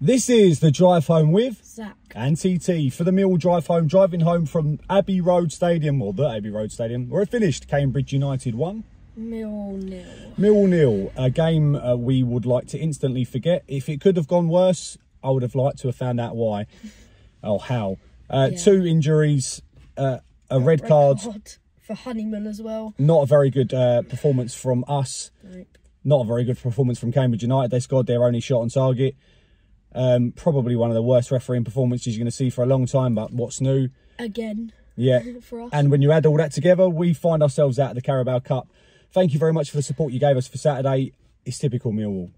This is the drive home with Zac. and TT for the Mill drive home, driving home from Abbey Road Stadium, or the Abbey Road Stadium, where it finished. Cambridge United won, Mill nil. Mill nil. A game uh, we would like to instantly forget. If it could have gone worse, I would have liked to have found out why. Oh, how? Uh, Yeah. Two injuries, uh, a red, card. for Honeyman as well. Not a very good uh, performance from us. Nope. Not a very good performance from Cambridge United. They scored their only shot on target. Um, probably one of the worst refereeing performances you're going to see for a long time. But what's new? Again Yeah. for us. And when you add all that together, we find ourselves out of the Carabao Cup. Thank you very much for the support you gave us for Saturday. It's typical Millwall.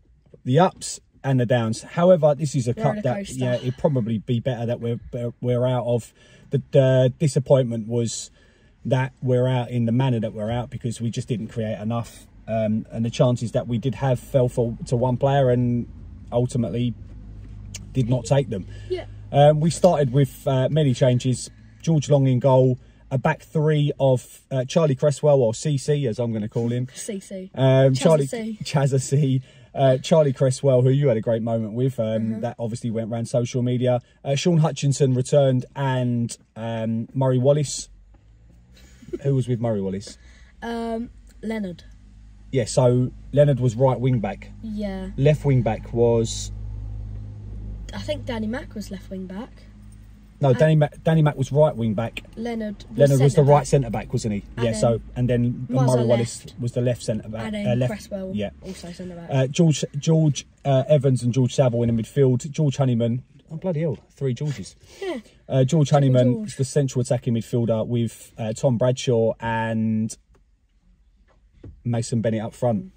The ups and the downs. However, this is a cup that coaster. yeah, it'd probably be better that we're we're out of. The, the disappointment was that we're out in the manner that we're out because we just didn't create enough. Um, and the chances that we did have fell for to one player and ultimately did not take them. yeah. Um, we started with uh, many changes. George Long in goal, a back three of uh, Charlie Cresswell, or CC as I'm going to call him. CC. Um, Charlie C. Chazza C. Uh, Charlie Cresswell, who you had a great moment with, um, that obviously went around social media. Uh, Shaun Hutchinson returned, and um, Murray Wallace. Who was with Murray Wallace? Um, Leonard. Yeah, so Leonard was right wing back. Yeah. Left wing back was I think Danny Mack was left wing back. no Danny. Mac, Danny Mack was right wing back. Leonard. Was Leonard was the right back. centre back, wasn't he? And yeah. So and then Murray Wallace was the left centre back. And then uh, left, Cresswell. Yeah. Also centre back. Uh, George George uh, Evans and George Saville in the midfield. George Honeyman. Oh bloody hell! Three Georges. yeah. Uh, George Honeyman George. is the central attacking midfielder with uh, Tom Bradshaw and Mason Bennett up front.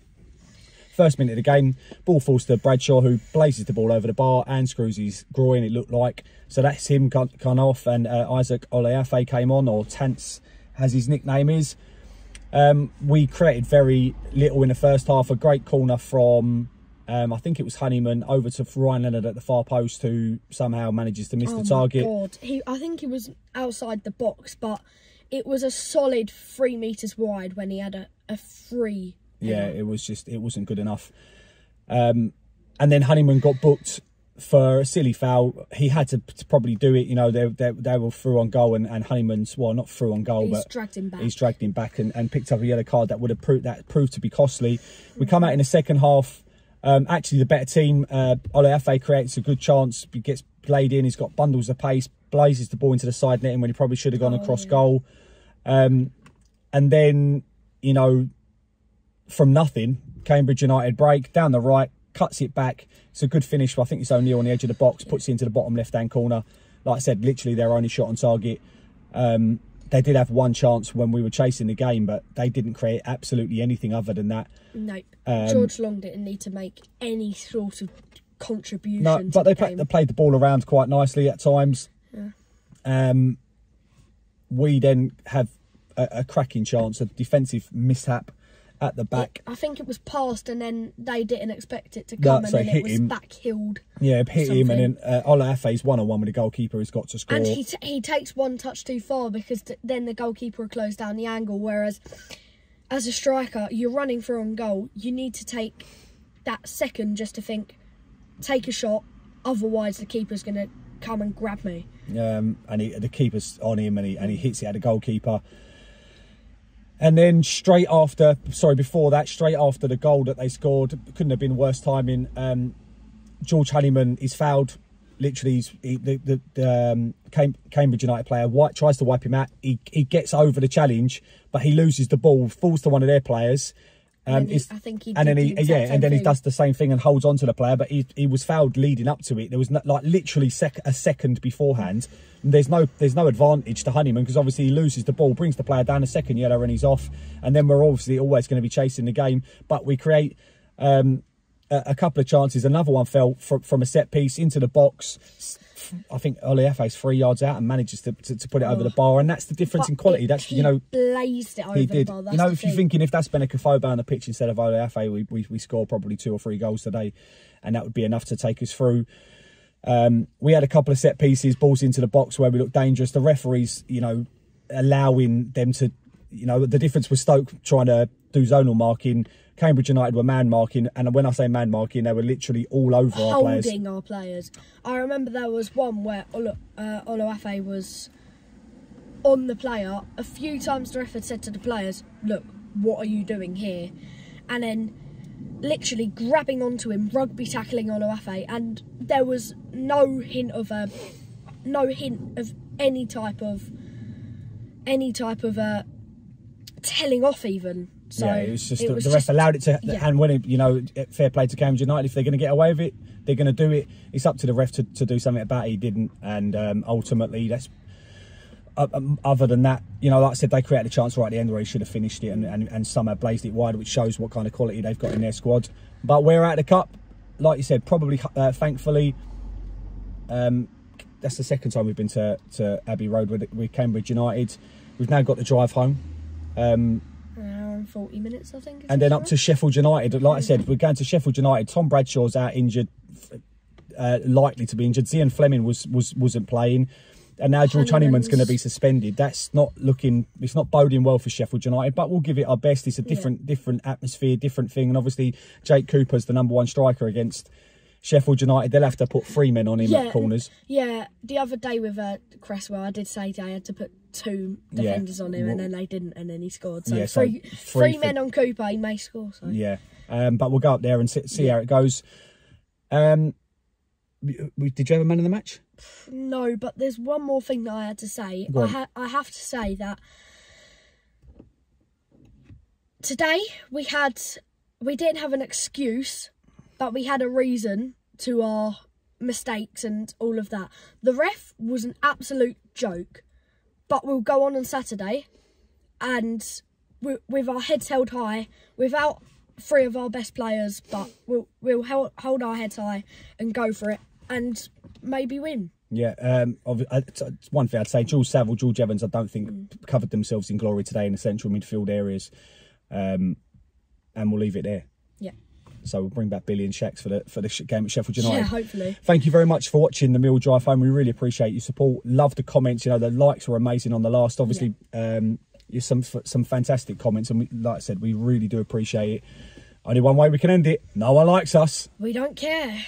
First minute of the game, ball falls to Bradshaw, who blazes the ball over the bar and screws his groin. It looked like so that's him gone, gone off, and uh, Isaac Olaofe came on, or Tance, as his nickname is. Um, we created very little in the first half. A great corner from, um, I think it was Honeyman, over to Ryan Leonard at the far post, who somehow manages to miss Oh the target. God. He, I think he was outside the box, but it was a solid three meters wide when he had a, a free. Yeah, it was just it wasn't good enough. Um, and then Honeyman got booked for a silly foul. He had to, to probably do it. You know, they, they they were through on goal, and, and Honeyman's well, not through on goal, He's but dragged him back. he's dragged him back and, and picked up a yellow card that would have proved that proved to be costly. We come out in the second half. Um, actually, the better team. Uh, Olaofe creates a good chance. He gets played in. He's got bundles of pace. Blazes the ball into the side netting when he probably should have gone Oh, across yeah. goal. Um, and then you know from nothing, Cambridge United break down the right, cuts it back. It's a good finish. But I think it's O'Neill on the edge of the box, puts it into the bottom left hand corner. Like I said, literally their only shot on target. Um, they did have one chance when we were chasing the game, but they didn't create absolutely anything other than that. Nope. Um, George Long didn't need to make any sort of contribution. No, but they, the play, they played the ball around quite nicely at times. Yeah. Um, we then have a, a cracking chance, a defensive mishap at the back. I think it was passed, and then they didn't expect it to come, so and then hit it was him. backhilled. Yeah, hit him, and something. then uh, Olaofe's one on one with the goalkeeper who's got to score. And he t- he takes one touch too far because th- then the goalkeeper will close down the angle. Whereas, as a striker, you're running for on goal. You need to take that second just to think, take a shot. Otherwise, the keeper's going to come and grab me. um, and he, the keeper's on him and he, and he hits it at the goalkeeper. And then straight after, sorry, before that, straight after the goal that they scored, couldn't have been worse timing. Um, George Honeyman is fouled. Literally, he, the, the, the um, Cambridge United player white, tries to wipe him out. He, he gets over the challenge, but he loses the ball, falls to one of their players. Um, And then he- I think he and then he the yeah, and then he does the same thing and holds on to the player, but he, he was fouled leading up to it. There was no, like literally sec- a second beforehand. And there's no there's no advantage to Honeyman because obviously he loses the ball, brings the player down a second yellow, and he's off. And then we're obviously always going to be chasing the game, but we create um, a, couple of chances. Another one fell from, from a set piece into the box. I think Olaofe's three yards out and manages to, to, to put it over the bar, and that's the difference But in quality. That's he you know blazed it over he the did. You know, if you're thinking if that's been a Kafoba on the pitch instead of Olaofe, we, we we score probably two or three goals today, and that would be enough to take us through. Um, we had a couple of set pieces, balls into the box where we looked dangerous. The referees, you know, allowing them to, you know, the difference was Stoke trying to do zonal marking. Cambridge United were man marking, and when I say man marking, they were literally all over our players. holding our players. I remember there was one where Olu, uh, was on the player. A few times the ref had said to the players, "Look, what are you doing here?" And then literally grabbing onto him, rugby tackling Olaofe, and there was no hint of a, no hint of any type of, any type of uh, telling off even. So yeah, it was just it the, was the ref just- allowed it to, yeah. and when it, you know, fair play to Cambridge United. If they're going to get away with it, they're going to do it. It's up to the ref to, to do something about it. He didn't, and um, ultimately, that's. Uh, um, other than that, you know, like I said, they created a chance right at the end where he should have finished it, and, and, and somehow blazed it wide, which shows what kind of quality they've got in their squad. But we're out of the cup, like you said, probably, uh, thankfully. Um, that's the second time we've been to, to Abbey Road with, with Cambridge United. We've now got the drive home. Um, and forty minutes, I think. and then up to Sheffield United. Like I said, we're going to Sheffield United. Tom Bradshaw's out injured, uh, likely to be injured. Zian Flemming was was wasn't playing, and now George Honeyman's going to be suspended. That's not looking. It's not boding well for Sheffield United. But we'll give it our best. It's a different different atmosphere, different thing. And obviously, Jake Cooper's the number one striker against Sheffield United. They'll have to put three men on him Yeah. at corners. Yeah, the other day with uh, Cresswell, I did say they had to put two Yeah. defenders on him, and then they didn't, and then he scored. So, Yeah, so three, three three men on Cooper, he may score. So Yeah, um, but we'll go up there and see, see how it goes. Um, did you have a man in the match? no, but there's one more thing that I had to say. I, ha- I have to say that today we had we didn't have an excuse, but we had a reason to our mistakes and all of that. The ref was an absolute joke, but we'll go on on Saturday, and wi- with our heads held high, without three of our best players, but we'll we'll hold our heads high and go for it, and maybe win. Yeah, um, uh, one thing I'd say. Jules Saville, George Evans, I don't think covered themselves in glory today in the central midfield areas, um, and we'll leave it there. Yeah. So we'll bring back Billy and Shacks for the for the game at Sheffield United. Yeah, hopefully. Thank you very much for watching the Mill Drive Home. We really appreciate your support. Love the comments. You know the likes were amazing on the last. Obviously, um, you some some fantastic comments, and we, like I said, we really do appreciate it. Only one way we can end it. No one likes us. We don't care.